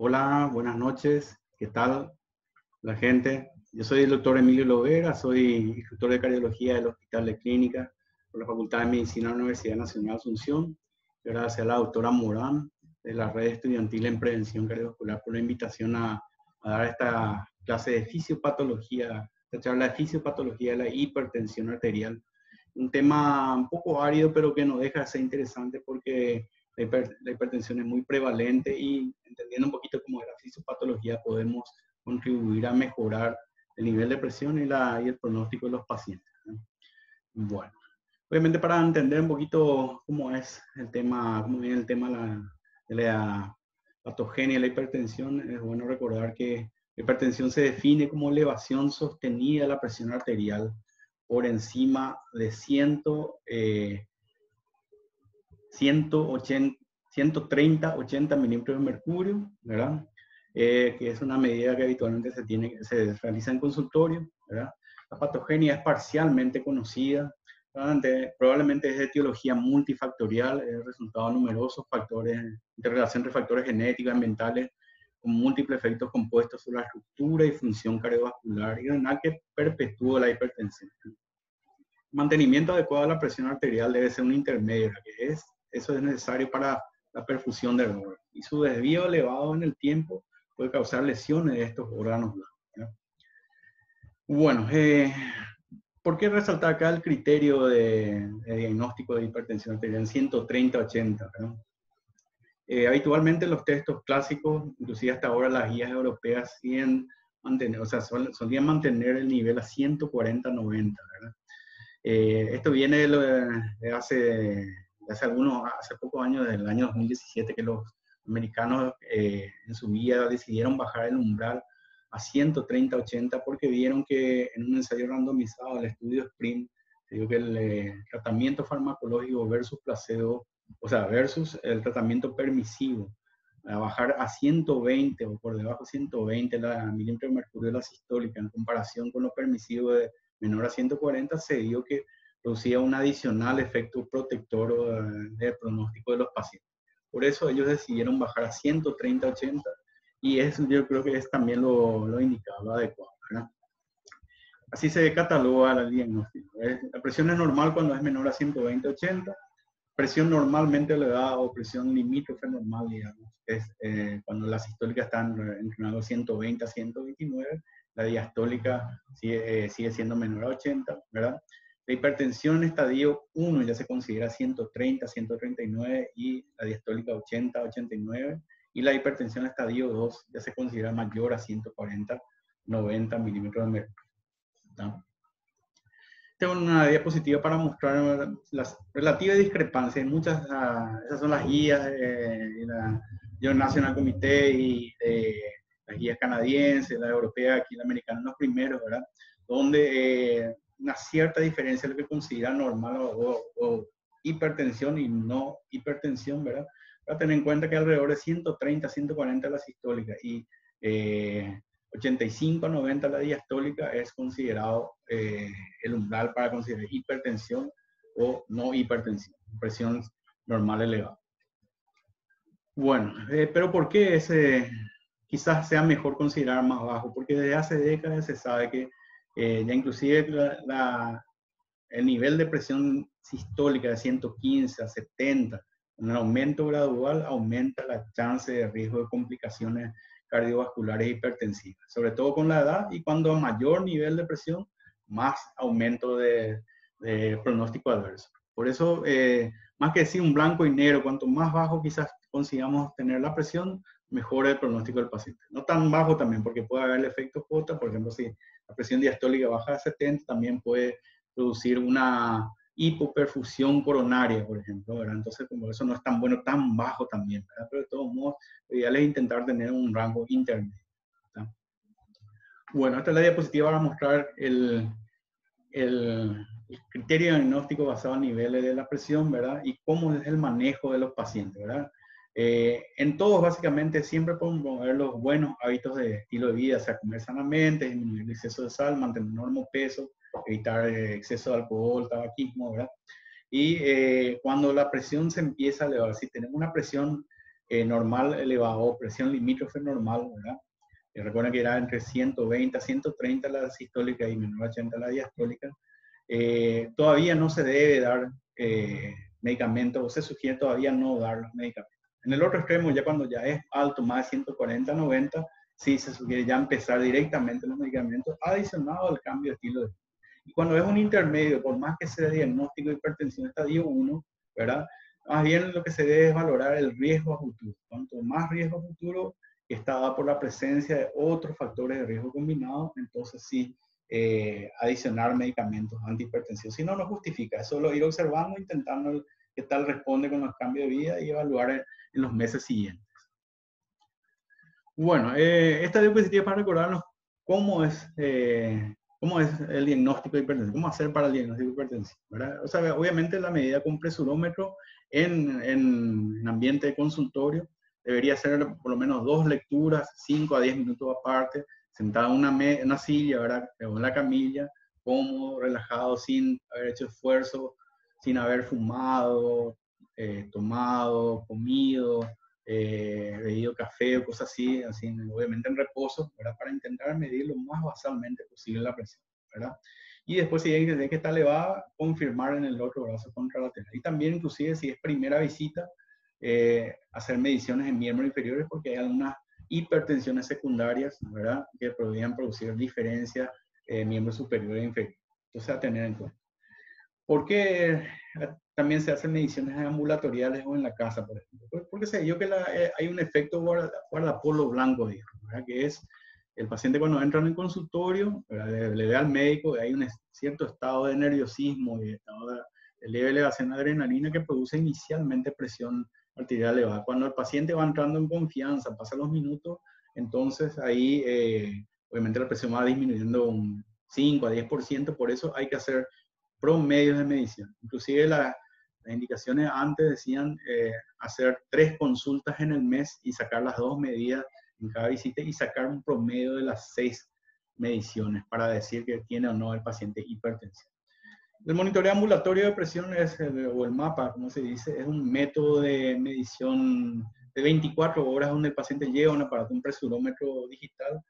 Hola, buenas noches. ¿Qué tal la gente? Yo soy el doctor Emilio Lovera, soy instructor de cardiología del Hospital de Clínica por la Facultad de Medicina de la Universidad Nacional de Asunción. Gracias a la doctora Morán de la Red Estudiantil en Prevención Cardiovascular por la invitación a, a dar esta clase de fisiopatología, esta charla de fisiopatología de la hipertensión arterial. Un tema un poco árido, pero que no deja de ser interesante porque la, hipertensión es muy prevalente y entendiendo un poquito cómo es la fisiopatología podemos contribuir a mejorar el nivel de presión y, la, y el pronóstico de los pacientes. Bueno, obviamente para entender un poquito cómo es el tema, cómo viene el tema la, de la patogenia de la hipertensión, es bueno recordar que la hipertensión se define como elevación sostenida de la presión arterial por encima de 100, eh, 180, 130, 80 milímetros de mercurio, ¿verdad? Eh, que es una medida que habitualmente se, tiene, se realiza en consultorio. La patogenia es parcialmente conocida, probablemente es etiología multifactorial, es resultado de numerosos factores, de relación entre factores genéticos, ambientales, con múltiples efectos compuestos sobre la estructura y función cardiovascular y renal que perpetúa la hipertensión. Mantenimiento adecuado de la presión arterial debe ser un intermedio, que es eso es necesario para la perfusión del órgano. Y su desvío elevado en el tiempo puede causar lesiones de estos órganos blancos. Bueno, eh, ¿por qué resaltar acá el criterio de, diagnóstico de hipertensión arterial en 130-80? Eh, habitualmente los textos clásicos, inclusive hasta ahora las guías europeas, siguen mantener, o sea, solían mantener el nivel a 140-90. Eh, esto viene de hace hace algunos, hace pocos años, desde el año 2017, que los americanos eh, en su vida decidieron bajar el umbral a 130-80 porque vieron que en un ensayo randomizado, el estudio SPRINT, digo que el eh, tratamiento farmacológico versus placebo, o sea, versus el tratamiento permisivo, a bajar a 120 o por debajo de 120 la milímetro de mercurio de la sistólica en comparación con lo permisivo de menor a 140, se dio que producía un adicional efecto protector eh, del pronóstico de los pacientes. Por eso ellos decidieron bajar a 130-80 y eso yo creo que es también lo, lo indicado, lo adecuado. Así se cataloga el diagnóstico. La presión es normal cuando es menor a 120-80. Presión normalmente elevada o presión limítrofe normal, digamos, es eh, cuando las sistólicas están entre 120 a 129, la diastólica sigue, eh, sigue siendo menor a 80, ¿verdad? La hipertensión en estadio 1 ya se considera 130, 139 y la diastólica 80, 89. Y la hipertensión en estadio 2 ya se considera mayor a 140, 90 milímetros de mercurio. Tengo una diapositiva para mostrar las relativas discrepancias. Muchas, uh, esas son las guías de la National Comité y las guías canadienses, la europea, aquí la americana, los primeros, ¿verdad? Donde eh, una cierta diferencia en lo que considera normal o, hipertensión y no hipertensión, ¿verdad? Para tener en cuenta que alrededor de 130, 140 la sistólica y 85 a 90 la diastólica es considerado eh, el umbral para considerar hipertensión o no hipertensión, presión normal elevada. Bueno, eh, pero ¿por qué ese quizás sea mejor considerar más bajo? Porque desde hace décadas se sabe que eh, ya inclusive el nivel de presión sistólica de 115 a 70, un aumento gradual aumenta la chance de riesgo de complicaciones cardiovasculares hipertensivas, sobre todo con la edad y cuando a mayor nivel de presión, más aumento de, pronóstico adverso. Por eso, eh, más que decir un blanco y negro, cuanto más bajo quizás consigamos tener la presión, mejor el pronóstico del paciente. No tan bajo también, porque puede haber el efecto J, por ejemplo, si la presión diastólica baja a 70 también puede producir una hipoperfusión coronaria, por ejemplo, ¿verdad? Entonces, como eso no es tan bueno, tan bajo también, ¿verdad? Pero de todos modos, lo ideal es intentar tener un rango intermedio. Bueno, esta es la diapositiva para mostrar el, el, el, criterio diagnóstico basado en niveles de la presión, ¿verdad? Y cómo es el manejo de los pacientes, ¿verdad? Eh, en todos, básicamente, siempre promover los buenos hábitos de estilo de vida, o sea, comer sanamente, disminuir el exceso de sal, mantener un normal peso, evitar eh, exceso de alcohol, tabaquismo, ¿verdad? Y eh, cuando la presión se empieza a elevar, si tenemos una presión normal elevado, presión limítrofe normal, ¿verdad? Recuerden que era entre 120 a 130 la sistólica y menor 80 la diastólica. Todavía no se debe dar medicamentos, o se sugiere todavía no dar los medicamentos. En el otro extremo, ya cuando ya es alto, más de 140, 90, sí se sugiere ya empezar directamente los medicamentos adicionados al cambio de estilo de vida. Y cuando es un intermedio, por más que sea diagnóstico de hipertensión estadio 1, ¿verdad? Más bien lo que se debe es valorar el riesgo a futuro. Cuanto más riesgo a futuro está dado por la presencia de otros factores de riesgo combinados, entonces sí, eh, adicionar medicamentos antihipertensivos. Si no, no justifica. Es solo ir observando, intentando qué tal responde con los cambios de vida y evaluar en, los meses siguientes. Bueno, eh, esta diapositiva para recordarnos cómo es eh, ¿Cómo es el diagnóstico de hipertensión? ¿Cómo hacer para el diagnóstico de hipertensión? O sea, obviamente la medida con presurómetro en, en, ambiente de consultorio debería ser por lo menos dos lecturas, 5 a 10 minutos aparte, sentado en una, una silla, ¿verdad? en la camilla, cómodo, relajado, sin haber hecho esfuerzo, sin haber fumado, eh, tomado, comido, eh, bebido café o cosas así, así, obviamente en reposo. Para intentar medir lo más basalmente posible la presión, ¿verdad? Y después si hay que está elevada, confirmar en el otro brazo contralateral. Y también inclusive si es primera visita, eh, hacer mediciones en miembros inferiores porque hay algunas hipertensiones secundarias, ¿verdad? Que podrían producir diferencias en miembros superiores e inferiores. Entonces a tener en cuenta. ¿Por qué también se hacen mediciones ambulatoriales o en la casa, por ejemplo. Porque sé yo que eh, hay un efecto guardapolo blanco, digamos, que es el paciente cuando entra en el consultorio, le, ve al médico, hay un cierto estado de nerviosismo y estado de leve elevación de adrenalina que produce inicialmente presión arterial elevada. Cuando el paciente va entrando en confianza, pasa los minutos, entonces ahí eh, obviamente la presión va disminuyendo un 5 a 10%, por eso hay que hacer promedios de medición. Inclusive la, las indicaciones antes decían eh, hacer tres consultas en el mes y sacar las dos medidas en cada visita y sacar un promedio de las seis mediciones para decir que tiene o no el paciente hipertensión. El monitoreo ambulatorio de presión es, o el mapa, como se dice, es un método de medición de 24 horas donde el paciente lleva un aparato, un presurómetro digital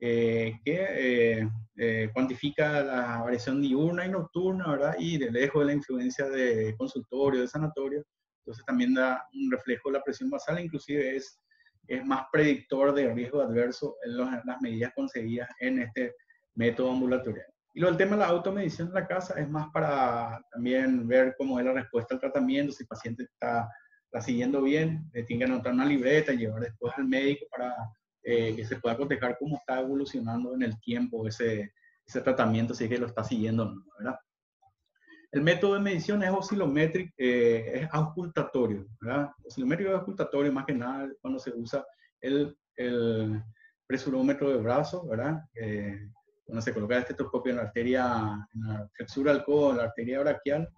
eh, que eh, eh, cuantifica la variación diurna y nocturna, ¿verdad? Y de lejos de la influencia de consultorio, de sanatorio. Entonces también da un reflejo de la presión basal, inclusive es, es más predictor de riesgo adverso en las medidas conseguidas en este método ambulatorial. Y lo del tema de la automedición en la casa es más para también ver cómo es la respuesta al tratamiento, si el paciente está, está siguiendo bien, tiene que anotar una libreta llevar después al médico para eh, que se pueda cotejar cómo está evolucionando en el tiempo ese, ese tratamiento, si es que lo está siguiendo ¿verdad? El método de medición es oscilométrico, eh, es auscultatorio, ¿verdad? Oscilométrico es auscultatorio más que nada cuando se usa el, el presurómetro de brazo, ¿verdad? Eh, cuando se coloca el estetoscopio en la arteria, en la flexura del codo, en la arteria braquial,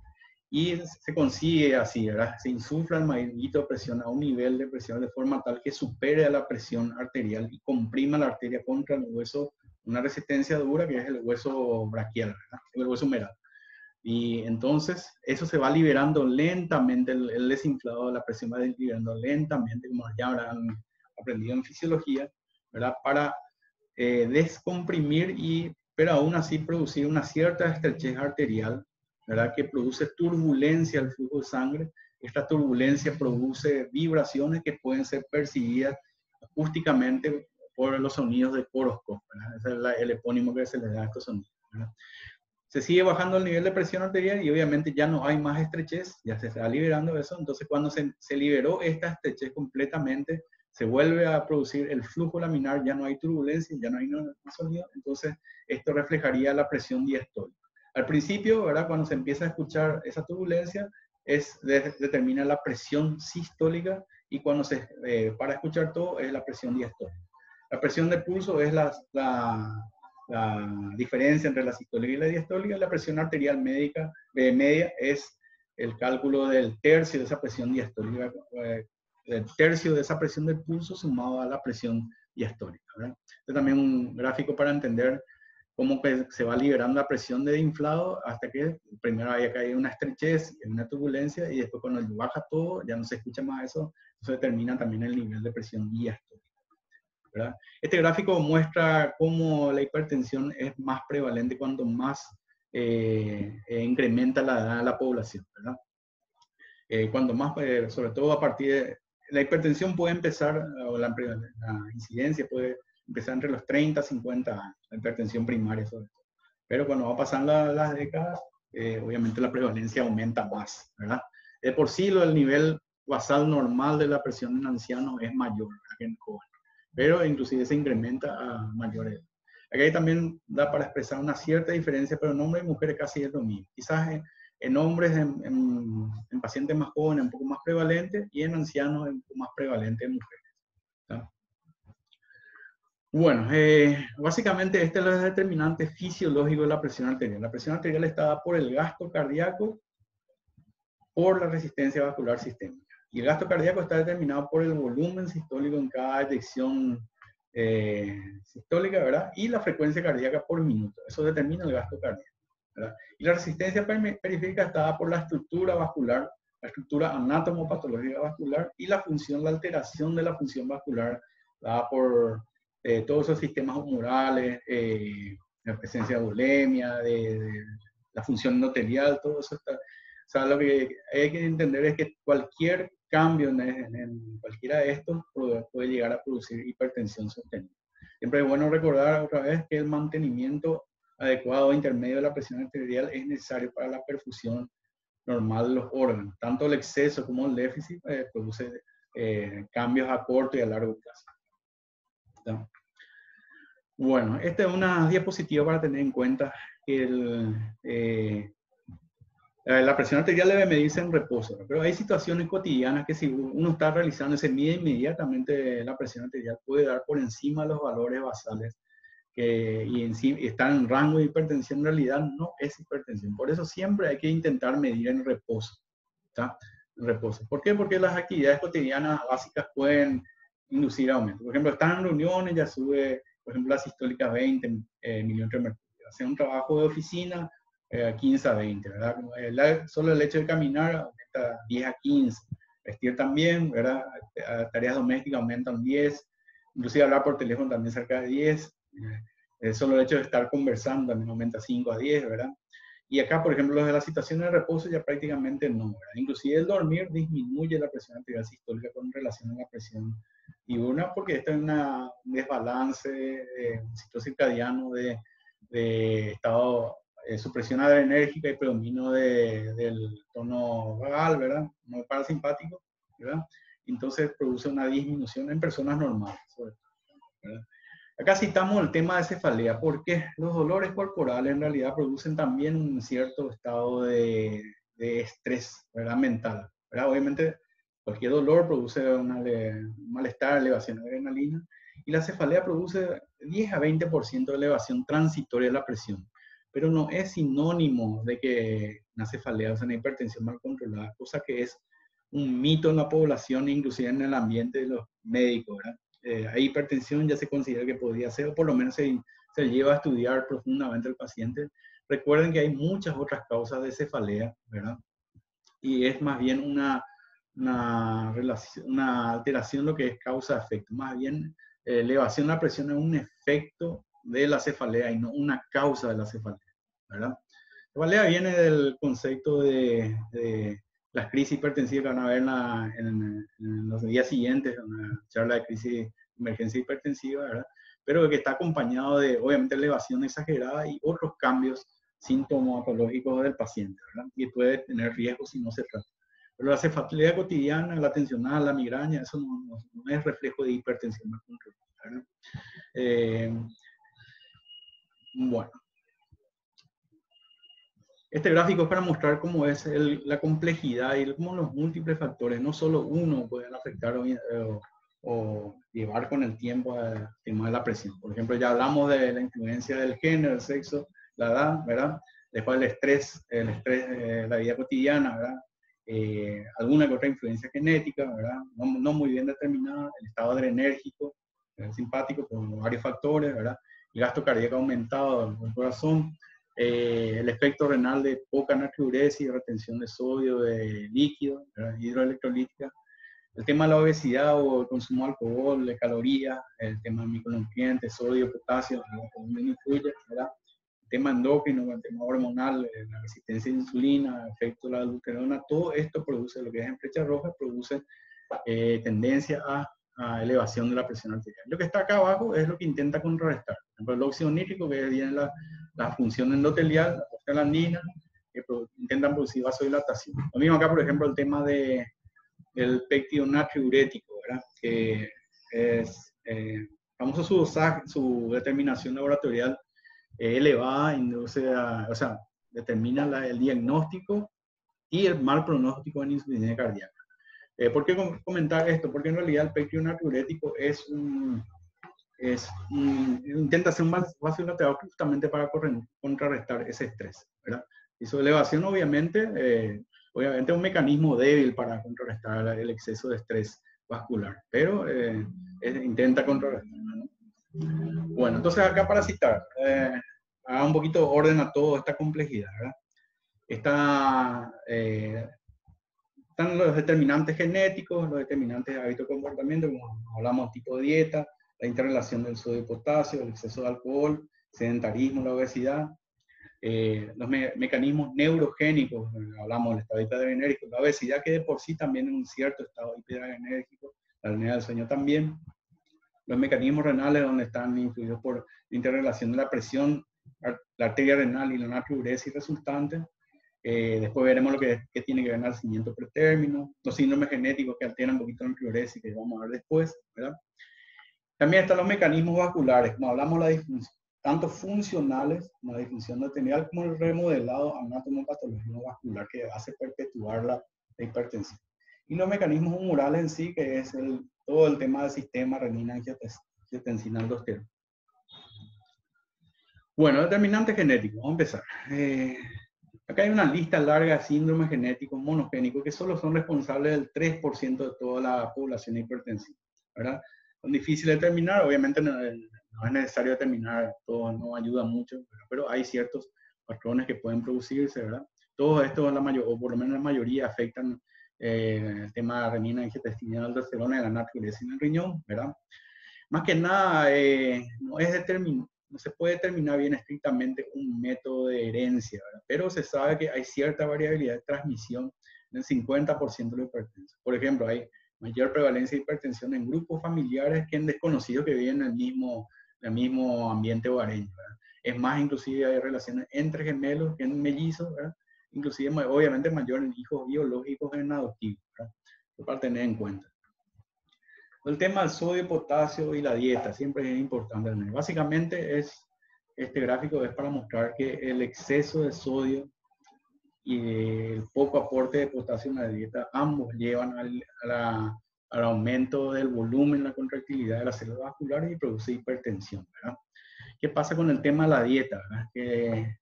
y se consigue así, ¿verdad? Se insufla el manguito de presión a un nivel de presión de forma tal que supere a la presión arterial y comprima la arteria contra el hueso, una resistencia dura que es el hueso braquial, ¿verdad? el hueso humeral. Y entonces eso se va liberando lentamente, el, desinflado de la presión va liberando lentamente, como ya habrán aprendido en fisiología, ¿verdad? Para eh, descomprimir y, pero aún así producir una cierta estrechez arterial ¿verdad? Que produce turbulencia al flujo de sangre. Esta turbulencia produce vibraciones que pueden ser percibidas acústicamente por los sonidos de corosco, Ese es el epónimo que se le da a estos sonidos. Se sigue bajando el nivel de presión arterial y obviamente ya no hay más estrechez, ya se está liberando eso. Entonces, cuando se, se liberó esta estrechez completamente, se vuelve a producir el flujo laminar, ya no hay turbulencia, ya no hay sonido. Entonces, esto reflejaría la presión diastólica. Al principio, ¿verdad? Cuando se empieza a escuchar esa turbulencia, es determina la presión sistólica y cuando se eh, para escuchar todo es la presión diastólica. La presión de pulso es la, la, diferencia entre la sistólica y la diastólica. La presión arterial médica, eh, media es el cálculo del tercio de esa presión diastólica, eh, el tercio de esa presión del pulso sumado a la presión diastólica. ¿verdad? Este es también un gráfico para entender cómo se va liberando la presión de inflado hasta que primero haya caído una estrechez, una turbulencia, y después cuando baja todo, ya no se escucha más eso, eso determina también el nivel de presión diastólica. Este gráfico muestra cómo la hipertensión es más prevalente cuando más eh, eh, incrementa la edad de la población. ¿verdad? Eh, cuando más, sobre todo a partir de... La hipertensión puede empezar, o la, la incidencia puede empezar entre los 30 50 años, la hipertensión primaria sobre todo. Pero cuando va pasando las décadas, obviamente la prevalencia aumenta más, ¿verdad? De por sí, lo, el nivel basal normal de la presión en ancianos es mayor que en jóvenes pero inclusive se incrementa a mayor edad. Aquí también da para expresar una cierta diferencia, pero en hombres y mujeres casi es lo mismo. Quizás en, hombres, en, pacientes más jóvenes, un poco más prevalente, y en ancianos, un poco más prevalente en mujeres. Bueno, eh, básicamente este es el determinante fisiológico de la presión arterial. La presión arterial está dada por el gasto cardíaco, por la resistencia vascular sistémica. Y el gasto cardíaco está determinado por el volumen sistólico en cada detección eh, sistólica, ¿verdad? Y la frecuencia cardíaca por minuto. Eso determina el gasto cardíaco. Y la resistencia periférica está dada por la estructura vascular, la estructura anatomopatológica vascular y la función, la alteración de la función vascular dada por eh, todos esos sistemas humorales, eh, la presencia de bulimia, de, la función endotelial, todo eso está. O sea, lo que hay que entender es que cualquier cambio en, cualquiera de estos puede, llegar a producir hipertensión sostenida. Siempre es bueno recordar otra vez que el mantenimiento adecuado intermedio de la presión arterial es necesario para la perfusión normal de los órganos. Tanto el exceso como el déficit eh, produce eh, cambios a corto y a largo plazo. Bueno, esta es una diapositiva para tener en cuenta el, eh, eh, la presión arterial debe medirse en reposo, pero hay situaciones cotidianas que si uno está realizando, se mide inmediatamente la presión arterial, puede dar por encima los valores basales y, en, estar en rango de hipertensión, en realidad no es hipertensión. Por eso siempre hay que intentar medir en reposo. ¿está? En reposo. ¿Por qué? Porque las actividades cotidianas básicas pueden inducir aumento. Por ejemplo, están en reuniones, ya sube, por ejemplo, la sistólica 20 eh, milímetros de mercurio. Hacer un trabajo de oficina, 15 eh, a 20, ¿verdad? solo el hecho de caminar aumenta 10 a 15, vestir también, ¿verdad? Tareas domésticas aumentan 10, inclusive hablar por teléfono también cerca de 10, eh, solo el hecho de estar conversando también aumenta 5 a 10, ¿verdad? Y acá, por ejemplo, de la situación de reposo ya prácticamente no, ¿verdad? Inclusive el dormir disminuye la presión arterial sistólica con relación a la presión diurna porque esto es una, un desbalance, eh, un ciclo circadiano de, de estado eh, supresión adrenérgica y predominio del tono vagal, ¿verdad? No parasimpático, ¿verdad? Entonces produce una disminución en personas normales, ¿verdad? Acá citamos el tema de cefalea, porque los dolores corporales en realidad producen también un cierto estado de, de estrés ¿verdad? mental. ¿verdad? Obviamente, cualquier dolor produce una, un malestar, elevación de adrenalina, y la cefalea produce 10 a 20% de elevación transitoria de la presión pero no es sinónimo de que una cefalea, o sea, una hipertensión mal controlada, cosa que es un mito en la población, inclusive en el ambiente de los médicos. Eh, hay hipertensión, ya se considera que podría ser, o por lo menos se, se lleva a estudiar profundamente el paciente. Recuerden que hay muchas otras causas de cefalea, ¿verdad? Y es más bien una, una, relación, una alteración lo que es causa-efecto. Más bien, eh, elevación de la presión es un efecto de la cefalea y no una causa de la cefalea, ¿verdad? Cefalea viene del concepto de, de las crisis hipertensivas que van a ver en, los días siguientes, en la charla de crisis emergencia hipertensiva, ¿verdad? Pero que está acompañado de, obviamente, elevación exagerada y otros cambios sintomatológicos del paciente, ¿verdad? Y puede tener riesgo si no se trata. Pero la cefalea cotidiana, la tensional, la migraña, eso no, es reflejo de hipertensión ¿verdad? Eh, bueno. Este gráfico es para mostrar cómo es la complejidad y cómo los múltiples factores, no solo uno, pueden afectar o, llevar con el tiempo al tema de la presión. Por ejemplo, ya hablamos de la influencia del género, el sexo, la edad, ¿verdad? Después el estrés, el estrés de la vida cotidiana, ¿verdad? Eh, alguna que otra influencia genética, ¿verdad? No, no, muy bien determinada, el estado adrenérgico, el simpático, por varios factores, ¿verdad? el gasto cardíaco aumentado del corazón, eh, el efecto renal de poca natriuresis, retención de sodio, de líquido, hidroelectrolítica, el tema de la obesidad o el consumo de alcohol, de calorías, el tema de micronutrientes, sodio, potasio, también influye, ¿verdad? Tema endocrino, el tema hormonal, eh, la resistencia a insulina, efecto de la gluterona, todo esto produce, lo que es en flecha roja, produce eh, tendencia a, elevación de la presión arterial. Lo que está acá abajo es lo que intenta contrarrestar. Por ejemplo, el óxido nítrico, que viene la, la función endotelial, la prostaglandina, que intentan producir vasodilatación. Lo mismo acá, por ejemplo, el tema de el péptido natriurético, ¿verdad? que es eh, famoso su, su determinación laboratorial elevada, induce o sea, determina el diagnóstico y el mal pronóstico en insuficiencia cardíaca. Eh, ¿Por qué comentar esto? Porque en realidad el péptido natriurético es un, es intenta hacer un vasodilatador justamente para contrarrestar ese estrés, ¿verdad? Y su elevación obviamente eh, Obviamente es un mecanismo débil para contrarrestar el exceso de estrés vascular, pero eh, intenta contrarrestar. Bueno, entonces acá para citar, eh, haga un poquito orden a toda esta complejidad. Está, eh, están los determinantes genéticos, los determinantes de hábito comportamiento, como hablamos, tipo de dieta, la interrelación del sodio y potasio, el exceso de alcohol, sedentarismo, la obesidad, eh, los mecanismos neurogénicos, hablamos del estado hipergenérico, la obesidad que de por sí también en un cierto estado hipergenérico, la apnea del sueño también, los mecanismos renales donde están influidos por la interrelación de la presión, la arteria renal y la natriuresis resultante. Eh, después veremos lo que, tiene que ver el nacimiento pretérmino, los síndromes genéticos que alteran un poquito la natriuresis, que vamos a ver después, ¿verdad? También están los mecanismos vasculares, como hablamos la tanto funcionales, la disfunción arterial, como el remodelado anatomopatológico vascular que hace perpetuar la, hipertensión. Y los mecanismos humorales en sí, que es el, todo el tema del sistema renina angiotensina aldosterona. Bueno, determinante genético, vamos a empezar. Eh, acá hay una lista larga de síndromes genéticos monogénicos que solo son responsables del 3% de toda la población hipertensiva. ¿verdad? Son difíciles de determinar, obviamente el, no es necesario determinar, todo no ayuda mucho, pero hay ciertos patrones que pueden producirse, ¿verdad? Todos estos, la mayor, o por lo menos la mayoría, afectan eh, el tema de renina, angiotensina, aldosterona y la natriuresis en el riñón, ¿verdad? Más que nada, eh, no, es no se puede determinar bien estrictamente un método de herencia, ¿verdad? pero se sabe que hay cierta variabilidad de transmisión en el 50% de los hipertensos. Por ejemplo, hay mayor prevalencia de hipertensión en grupos familiares que en desconocidos que viven en el mismo el mismo ambiente hogareño. Es más, inclusive hay relaciones entre gemelos que en mellizos, inclusive obviamente mayor en hijos biológicos en adoptivos, para tener en cuenta. El tema del sodio, potasio y la dieta siempre es importante. Básicamente es, este gráfico es para mostrar que el exceso de sodio y el poco aporte de potasio en la dieta, ambos llevan a la al aumento del volumen, la contractilidad de las células vasculares y produce hipertensión. ¿verdad? ¿Qué pasa con el tema de la dieta? Que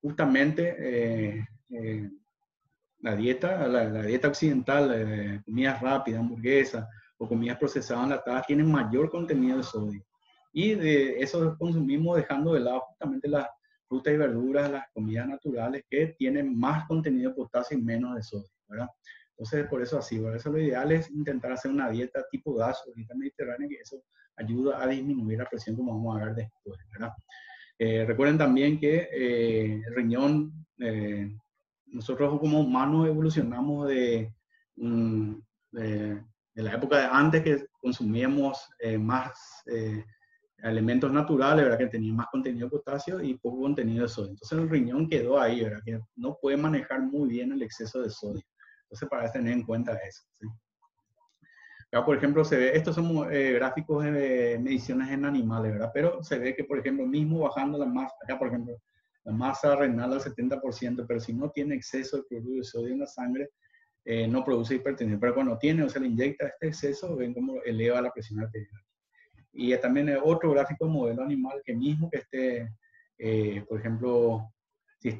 justamente eh, eh, la dieta, la, dieta occidental, eh, comidas rápidas, hamburguesas o comidas procesadas enlatadas tienen mayor contenido de sodio. Y de eso consumimos dejando de lado justamente las frutas y verduras, las comidas naturales que tienen más contenido de potasio y menos de sodio. ¿verdad? Entonces, por eso así, por eso lo ideal es intentar hacer una dieta tipo DASO, dieta mediterránea, que eso ayuda a disminuir la presión, como vamos a ver después. Eh, recuerden también que eh, el riñón, nosotros como humanos evolucionamos de, mm, de, de, la época de antes que consumíamos más elementos naturales, ¿verdad? Que tenían más contenido de potasio y poco contenido de sodio. Entonces el riñón quedó ahí, ¿verdad? Que no puede manejar muy bien el exceso de sodio. Entonces, para tener en cuenta eso. Acá, por ejemplo, se ve, estos son eh, gráficos de mediciones en animales, ¿verdad? Pero se ve que, por ejemplo, mismo bajando la masa, acá, por ejemplo, la masa renal al 70%, pero si no tiene exceso de cloruro de sodio en la sangre, eh, no produce hipertensión. Pero cuando tiene o se le inyecta este exceso, ven cómo eleva la presión arterial. Y también otro gráfico modelo animal que mismo que esté, eh, por ejemplo,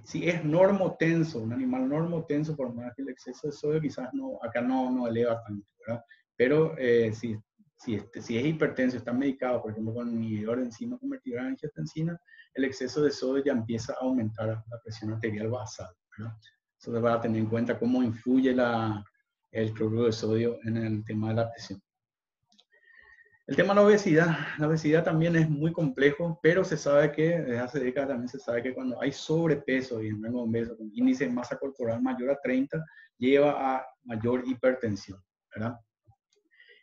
si, es normotenso, un animal normotenso, por más que el exceso de sodio quizás no, acá no, no eleva tanto, ¿verdad? Pero eh, si, si, este, si es hipertenso, está medicado, por ejemplo, con inhibidor de enzima convertidora en angiotensina, el exceso de sodio ya empieza a aumentar la presión arterial basal. ¿verdad? Entonces, va a tener en cuenta cómo influye la, el cloruro de sodio en el tema de la presión. El tema de la obesidad, la obesidad también es muy complejo, pero se sabe que desde hace décadas también se sabe que cuando hay sobrepeso y en rango obeso con índice de masa corporal mayor a 30, lleva a mayor hipertensión, ¿verdad?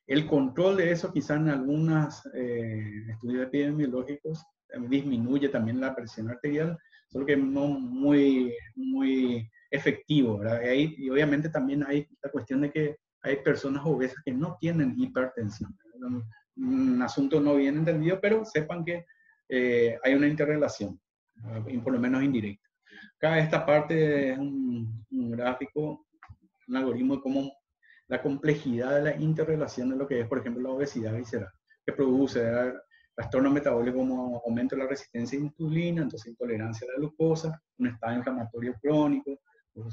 El control de eso quizás en algunos eh, estudios epidemiológicos eh, disminuye también la presión arterial, solo que no muy, muy efectivo. Y, y obviamente también hay la cuestión de que hay personas obesas que no tienen hipertensión. un asunto no bien entendido, pero sepan que eh, hay una interrelación, por lo menos indirecta. Acá esta parte es un, gráfico, un algoritmo de cómo la complejidad de la interrelación de lo que es, por ejemplo, la obesidad visceral, que produce trastorno metabólico como aumento de la resistencia a insulina, entonces intolerancia a la glucosa, un estado inflamatorio crónico,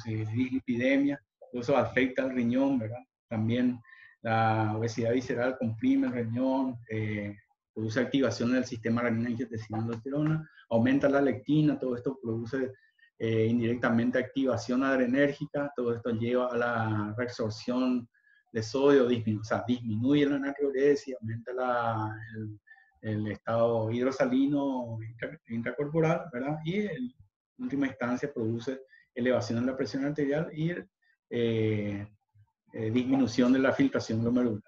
dislipidemia, eso afecta al riñón, ¿verdad? También la obesidad visceral comprime el riñón, eh, produce activación del sistema renina angiotensina aldosterona, aumenta la lectina, todo esto produce eh, indirectamente activación adrenérgica, todo esto lleva a la reabsorción de sodio, o sea, disminuye la natriuresia, aumenta el, estado hidrosalino intracorporal, ¿verdad? Y en última instancia produce elevación de la presión arterial y eh, eh, disminución de la filtración glomerular.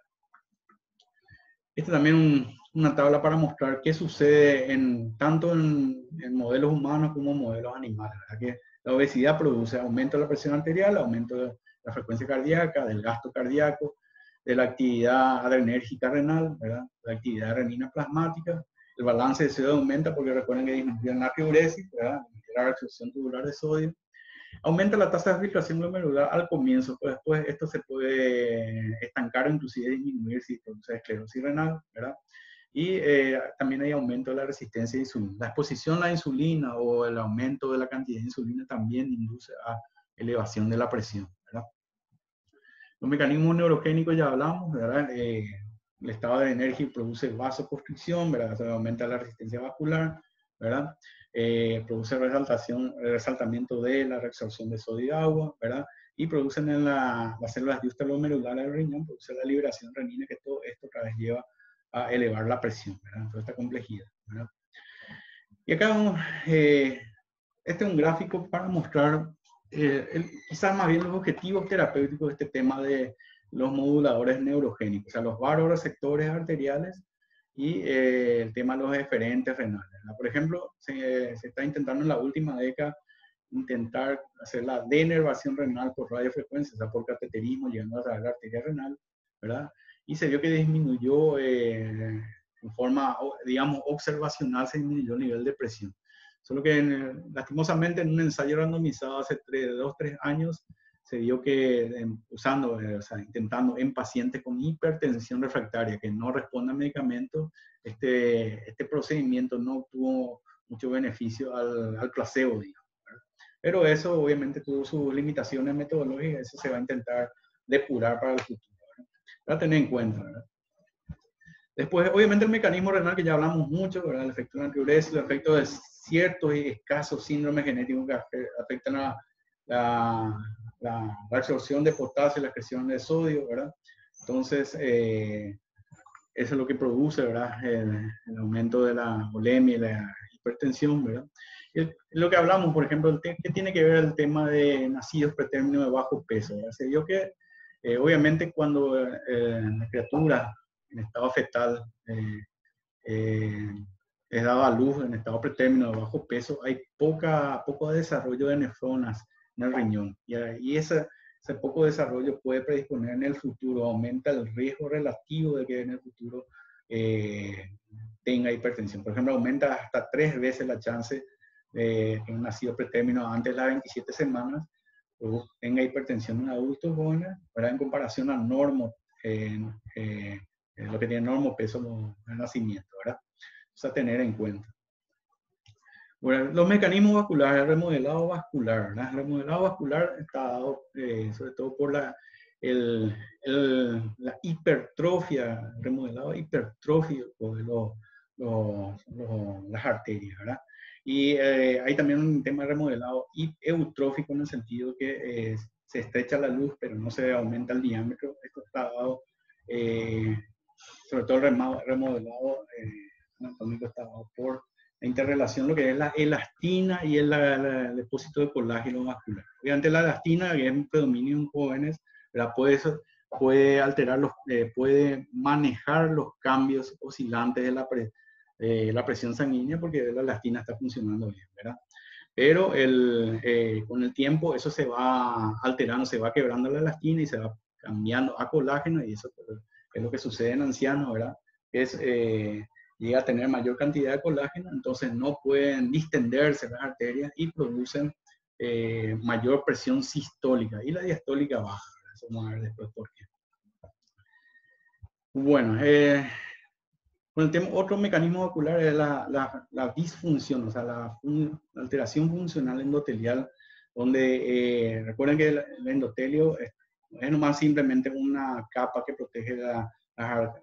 Esta también una tabla para mostrar qué sucede en, tanto en, modelos humanos como en modelos animales. Que la obesidad produce aumento de la presión arterial, aumento de la frecuencia cardíaca, del gasto cardíaco, de la actividad adrenérgica renal, ¿verdad? la actividad renina plasmática, el balance de sodio aumenta porque recuerden que disminuye la diuresis, ¿verdad? la absorción tubular de sodio, Aumenta la tasa de filtración glomerular al comienzo, pero después esto se puede estancar o inclusive disminuir si produce esclerosis renal, ¿verdad? Y eh, también hay aumento de la resistencia a insulina. La exposición a la insulina o el aumento de la cantidad de insulina también induce a elevación de la presión, ¿verdad? Los mecanismos neurogénicos ya hablamos, ¿verdad? Eh, el estado de energía produce vasoconstricción, ¿verdad? Se aumenta la resistencia vascular, ¿verdad? Eh, produce resaltación, resaltamiento de la reabsorción de sodio y agua, ¿verdad? Y producen en la, las células glomerular del riñón, produce la liberación renina, que todo esto otra vez lleva a elevar la presión, ¿verdad? Toda esta complejidad, ¿verdad? Y acá vamos, eh, este es un gráfico para mostrar eh, quizás más bien los objetivos terapéuticos de este tema de los moduladores neurogénicos, o sea, los varoreceptores arteriales y eh, el tema de los eferentes renales. Por ejemplo, se, se, está intentando en la última década intentar hacer la denervación renal por radiofrecuencia, o sea, por cateterismo, llegando a la arteria renal, ¿verdad? Y se vio que disminuyó eh, en forma, digamos, observacional, se disminuyó el nivel de presión. Solo que lastimosamente en un ensayo randomizado hace tres, dos, tres años, se vio que usando, eh, o sea, intentando en pacientes con hipertensión refractaria que no responden a medicamentos, este, este procedimiento no tuvo mucho beneficio al, al placebo, digamos. Pero eso obviamente tuvo sus limitaciones metodológicas, eso se va a intentar depurar para el futuro. Para tener en cuenta. ¿verdad? Después, obviamente, el mecanismo renal que ya hablamos mucho, ¿verdad? el efecto de la antiuresis, el efecto de ciertos y escasos síndromes genéticos que afectan a la, la, absorción de potasio y la excreción de sodio, ¿verdad? Entonces, eh, eso es lo que produce, ¿verdad? El, aumento de la bulimia y la hipertensión, ¿verdad? Y lo que hablamos, por ejemplo, ¿qué tiene que ver el tema de nacidos pretérminos de bajo peso? Se vio que, eh, obviamente, cuando eh, la criatura en estado fetal es dada a luz en estado pretérmino de bajo peso, hay poca, poco desarrollo de nefronas en el riñón. Y, ese, ese, poco desarrollo puede predisponer en el futuro, aumenta el riesgo relativo de que en el futuro eh, tenga hipertensión. Por ejemplo, aumenta hasta tres veces la chance de un nacido pretérmino antes de las 27 semanas tenga hipertensión en adultos jóvenes, ¿verdad? en comparación al normo, eh, lo que tiene normo peso el nacimiento, ¿verdad? O sea, tener en cuenta. Bueno, los mecanismos vasculares, el remodelado vascular. El remodelado vascular está dado eh, sobre todo por la el, la hipertrofia, remodelado hipertrófico de los, las arterias, ¿verdad? Y eh, hay también un tema remodelado eutrófico en el sentido que eh, se estrecha la luz, pero no se aumenta el diámetro. Esto está dado, eh, sobre todo el remodelado anatómico está dado por la interrelación, lo que es la elastina y el, el depósito de colágeno vascular. Obviamente la elastina, que es un predominio en jóvenes, Puede, puede alterar, los, puede manejar los cambios oscilantes de la, eh, la presión sanguínea porque la elastina está funcionando bien, ¿verdad? Pero el, eh, con el tiempo eso se va alterando, se va quebrando la elastina y se va cambiando a colágeno y eso es lo que sucede en ancianos, ¿verdad? Es, eh, llega a tener mayor cantidad de colágeno, entonces no pueden distenderse las arterias y producen mayor presión sistólica y la diastólica baja. Eso vamos a ver después por qué. Bueno, eh, el tema, otro mecanismo ocular es la, la, disfunción, o sea, la, alteración funcional endotelial, donde eh, recuerden que el, endotelio es, no nomás simplemente una capa que protege las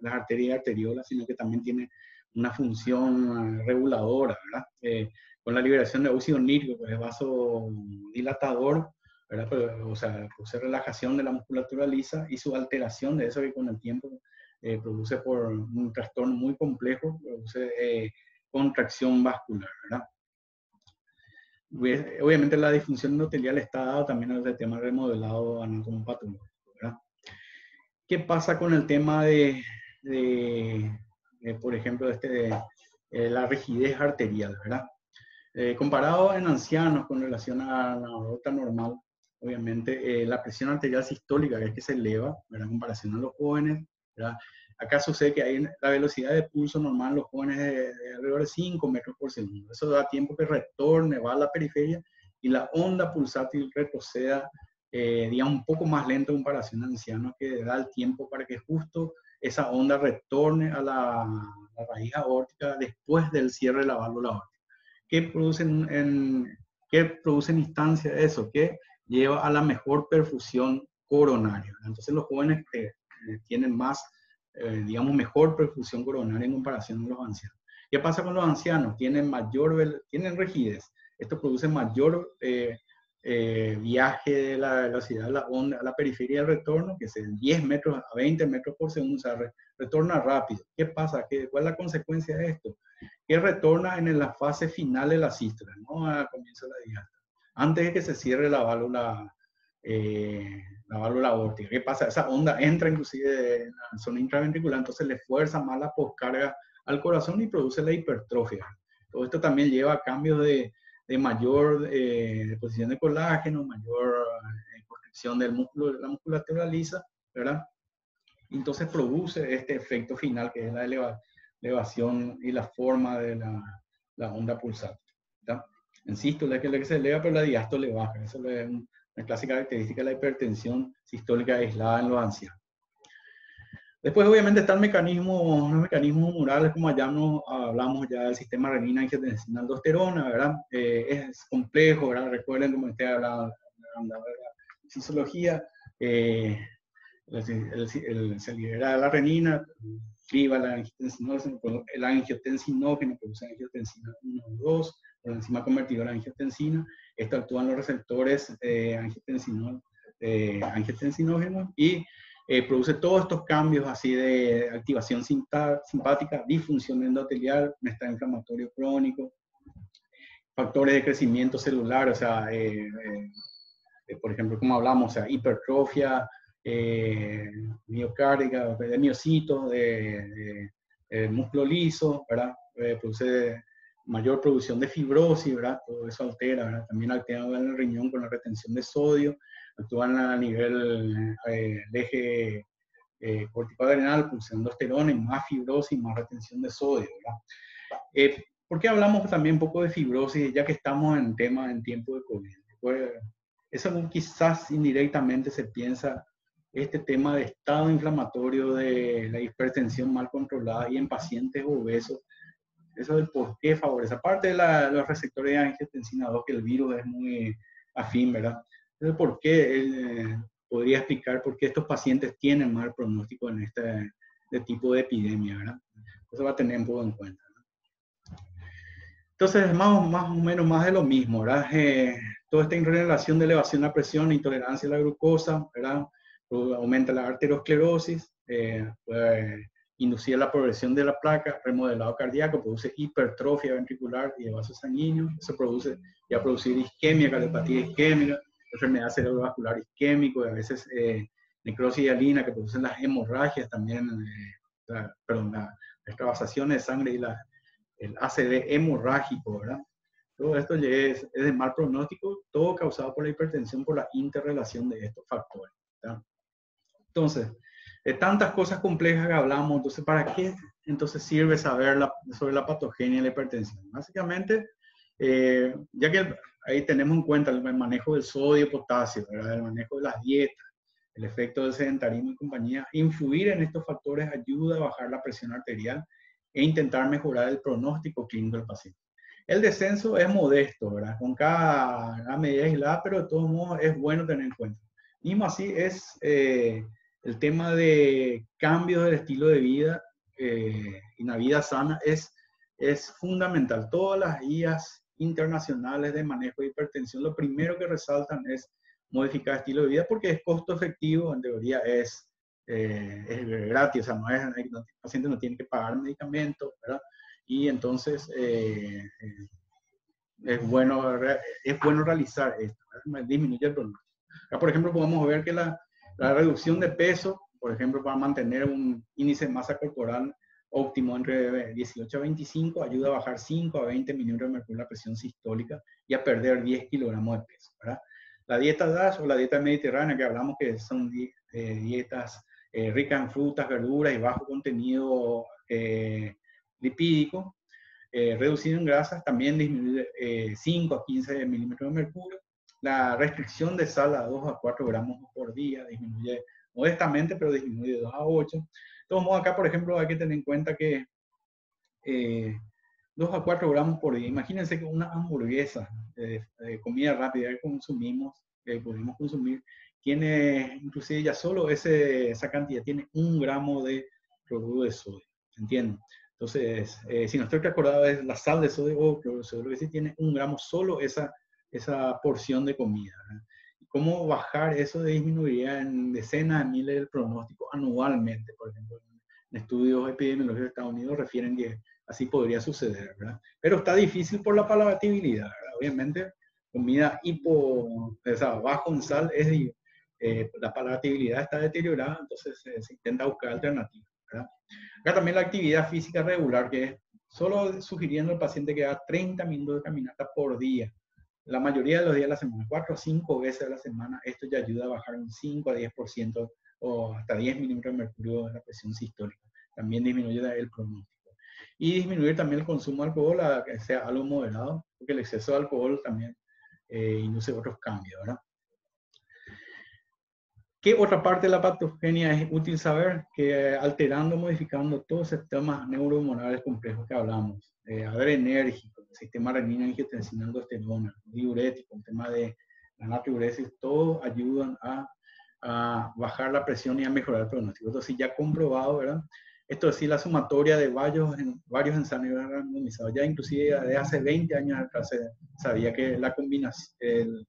arterias arteriolas, sino que también tiene una función eh, reguladora, ¿verdad? Eh, con la liberación de óxido nítrico, que es vasodilatador, ¿verdad? o sea, produce relajación de la musculatura lisa y su alteración de eso que con el tiempo eh, produce por un trastorno muy complejo, produce eh, contracción vascular. Obviamente la disfunción endotelial está dada también al tema remodelado anatomopatológico, ¿verdad? ¿Qué pasa con el tema de, por ejemplo, este, de, eh, la rigidez arterial, ¿verdad? comparado en ancianos con relación a la aorta normal, obviamente la presión arterial sistólica, que es que se eleva. En comparación a los jóvenes, Acá sucede que hay la velocidad de pulso normal los jóvenes de, alrededor de 5 metros por segundo. Eso da tiempo que retorne, va a la periferia y la onda pulsátil retroceda, eh, digamos, un poco más lento en comparación a ancianos, que da el tiempo para que justo esa onda retorne a la, raíz aórtica después del cierre de la válvula aórtica. ¿Qué producen, en, qué producen instancia de eso? Que lleva a la mejor perfusión coronaria. Entonces los jóvenes eh, tienen más, eh, digamos, mejor perfusión coronaria en comparación con los ancianos. ¿Qué pasa con los ancianos? Tienen mayor, tienen rigidez. Esto produce mayor eh, viaje de la velocidad de la onda a la periferia del retorno, que es de 10 metros a 20 metros por segundo, o sea, retorna rápido. ¿Qué pasa? ¿Qué, ¿Cuál es la consecuencia de esto? Que retorna en la fase final de la sístole, no al comienzo de la diástole, antes de que se cierre la válvula eh, la válvula aórtica. ¿Qué pasa? Esa onda entra inclusive en la zona intraventricular, entonces le fuerza más la poscarga al corazón y produce la hipertrofia. Todo esto también lleva a cambios de, de mayor eh, deposición de colágeno, mayor eh, construcción del músculo, la musculatura lisa, ¿verdad? Entonces produce este efecto final que es la elevación y la forma de la, la onda pulsante. Insisto, la que, la que se eleva, pero la diástole baja. Eso es un, la clásica característica de la hipertensión sistólica aislada en los ancianos. Después, obviamente, están mecanismos, los mecanismos murales, como allá nos hablamos ya del sistema renina angiotensina aldosterona, ¿verdad? Eh, es complejo, ¿verdad? Recuerden, como usted hablaba, la fisiología, eh, se libera la renina, priva la angiotensinógena, el angiotensinógeno produce angiotensina 1 o 2, por enzima convertidora de angiotensina. Esto actúa en los receptores angiotensinógenos y eh, produce todos estos cambios así de activación simpática, disfunción endotelial, estado inflamatorio crónico, factores de crecimiento celular, o sea, eh, eh, por ejemplo, como hablamos, o sea, hipertrofia miocárdica, de miocitos, de músculo liso, ¿verdad? produce mayor producción de fibrosis, ¿verdad? Todo eso altera, ¿verdad? También altera el riñón con la retención de sodio, actúan a nivel eh, del eje eh, corticoadrenal, produciendo esterona y más fibrosis, más retención de sodio, ¿verdad? Eh, ¿Por qué hablamos también un poco de fibrosis, ya que estamos en tema en tiempo de COVID? Pues, eso quizás indirectamente se piensa este tema de estado inflamatorio de la hipertensión mal controlada y en pacientes obesos eso del por qué favorece. Aparte de los receptores de angiotensina 2, que el virus es muy afín, ¿verdad? Entonces, ¿por qué podría explicar por qué estos pacientes tienen mal pronóstico en este, tipo de epidemia, ¿verdad? Eso va a tener un poco en cuenta. Entonces, más, más o menos más de lo mismo, ¿verdad? Eh, toda esta relación de elevación de la presión, intolerancia a la glucosa, ¿verdad? Aumenta la arteriosclerosis, eh, puede inducir la progresión de la placa, remodelado cardíaco, produce hipertrofia ventricular y de vasos sanguíneos, eso produce, ya producir isquemia, cardiopatía isquémica, enfermedad cerebrovascular isquémico, a veces eh, necrosis hialina que producen las hemorragias también, eh, perdón, las extravasaciones de sangre y la, el ACD hemorrágico, ¿verdad? Todo esto es, es, de mal pronóstico, todo causado por la hipertensión, por la interrelación de estos factores. ¿verdad? Entonces, de tantas cosas complejas que hablamos, entonces, ¿para qué entonces sirve saber sobre la patogenia y la hipertensión? Básicamente, eh, ya que ahí tenemos en cuenta el manejo del sodio, potasio, el manejo de las dietas, el efecto del sedentarismo y compañía, influir en estos factores ayuda a bajar la presión arterial e intentar mejorar el pronóstico clínico del paciente. El descenso es modesto, ¿verdad? Con cada, medida aislada, pero de todos modos es bueno tener en cuenta. Mismo así es eh, el tema de cambio del estilo de vida eh, y una vida sana es, es fundamental. Todas las guías internacionales de manejo de hipertensión, lo primero que resaltan es modificar estilo de vida porque es costo efectivo, en teoría es, eh, es gratis, o sea, no es, el paciente no tiene que pagar medicamentos, ¿verdad? Y entonces eh, es, bueno, es bueno realizar esto, disminuye el. Acá, por ejemplo, podemos ver que la, la reducción de peso, por ejemplo, para mantener un índice de masa corporal óptimo entre 18 a 25, ayuda a bajar 5 a 20 milímetros de mercurio la presión sistólica y a perder 10 kilogramos de peso. ¿verdad? La dieta DASH o la dieta mediterránea, que hablamos que son eh, dietas eh, ricas en frutas, verduras y bajo contenido eh, lipídico, reducido en grasas, también disminuye 5 a 15 milímetros de mercurio la restricción de sal a 2 a 4 gramos por día disminuye modestamente, pero disminuye de 2 a 8. De todos modos, acá, por ejemplo, hay que tener en cuenta que 2 eh, a 4 gramos por día. Imagínense que una hamburguesa comida rápida que consumimos, que pudimos consumir, tiene, inclusive ya solo ese, esa cantidad, tiene un gramo de cloruro de sodio. ¿Entienden? Entonces, eh, si no estoy recordado, es la sal de sodio o cloruro de sodio, que sí tiene un gramo solo esa esa porción de comida. ¿Cómo bajar eso de disminuiría en decenas de miles el pronóstico anualmente? Por ejemplo, en estudios epidemiológicos de Estados Unidos refieren que así podría suceder, ¿verdad? Pero está difícil por la palatabilidad, Obviamente, comida hipo, o sea, en sal, es, eh, la palatabilidad está deteriorada, entonces se intenta buscar alternativas, ¿verdad? Acá también la actividad física regular, que es solo sugiriendo al paciente que haga 30 minutos de caminata por día la mayoría de los días de la semana, cuatro o cinco veces a la semana, esto ya ayuda a bajar un 5 a 10% o hasta 10 milímetros de mercurio en la presión sistólica. También disminuye el pronóstico. Y disminuir también el consumo de alcohol, a que sea algo moderado, porque el exceso de alcohol también eh, induce otros cambios, ¿verdad? ¿Qué otra parte de la patogenia es útil saber? Que alterando, modificando todos los sistemas neurohormonales complejos que hablamos, eh, a ver, enérgico, sistema renina, angiotensina, aldosterona, diurético, el tema de la natriuresis, todos ayudan a, bajar la presión y a mejorar el pronóstico. Entonces, ya comprobado, ¿verdad? Esto es decir, la sumatoria de varios, varios ensayos randomizados. Ya inclusive de hace 20 años atrás se sabía que la combinación, el,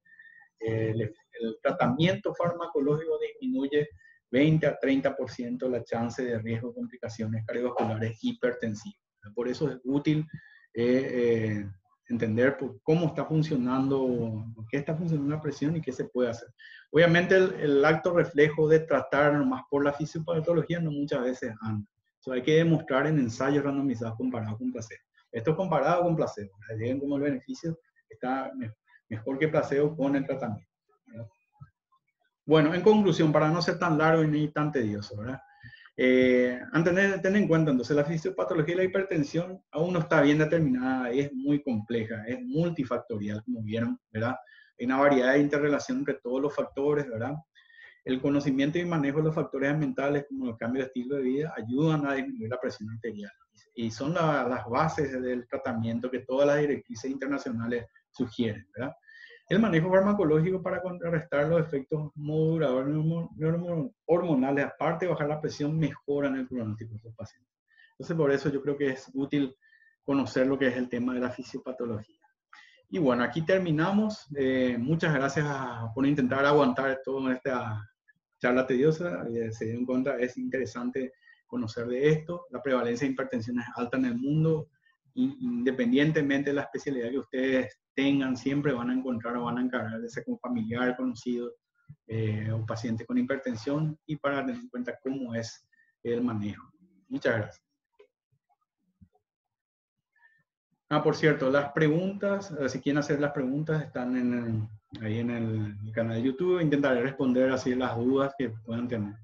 el, tratamiento farmacológico disminuye 20 a 30% la chance de riesgo de complicaciones cardiovasculares hipertensivas. Por eso es útil eh, entender cómo está funcionando, qué está funcionando la presión y qué se puede hacer. Obviamente el, acto reflejo de tratar nomás por la fisiopatología no muchas veces anda. Eso hay que demostrar en ensayos randomizados comparados con placebo. Esto es comparado con placebo. Lleguen como el beneficio está mejor que placebo con el tratamiento. Bueno, en conclusión, para no ser tan largo y ni tan tedioso, ¿verdad? Eh, tener, tener, en cuenta, entonces, la fisiopatología y la hipertensión aún no está bien determinada, es muy compleja, es multifactorial, como vieron, ¿verdad? Hay una variedad de interrelación entre todos los factores, ¿verdad? El conocimiento y manejo de los factores ambientales, como el cambio de estilo de vida, ayudan a disminuir la presión arterial. Y son las bases del tratamiento que todas las directrices internacionales sugieren, ¿verdad? El manejo farmacológico para contrarrestar los efectos moduladores hormonales, aparte de bajar la presión, mejoran el pronóstico de los pacientes. Entonces, por eso yo creo que es útil conocer lo que es el tema de la fisiopatología. Y bueno, aquí terminamos. Eh, muchas gracias por intentar aguantar toda esta charla tediosa. Eh, se dieron cuenta, es interesante conocer de esto. La prevalencia de hipertensión es alta en el mundo. Independientemente de la especialidad que ustedes tengan, siempre van a encontrar o van a encargar de ser como familiar, conocido eh, o paciente con hipertensión y para tener en cuenta cómo es el manejo. Muchas gracias. Ah, por cierto, las preguntas, eh, si quieren hacer las preguntas, están en ahí en el, canal de YouTube. Intentaré responder así las dudas que puedan tener.